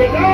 Take